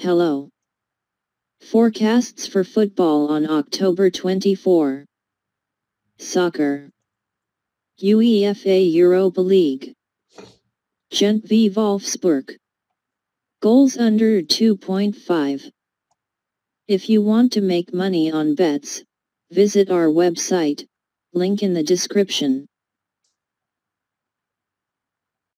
Hello. Forecasts for football on October 24. Soccer. UEFA Europa League. Gent v Wolfsburg. Goals under 2.5. If you want to make money on bets, visit our website, link in the description.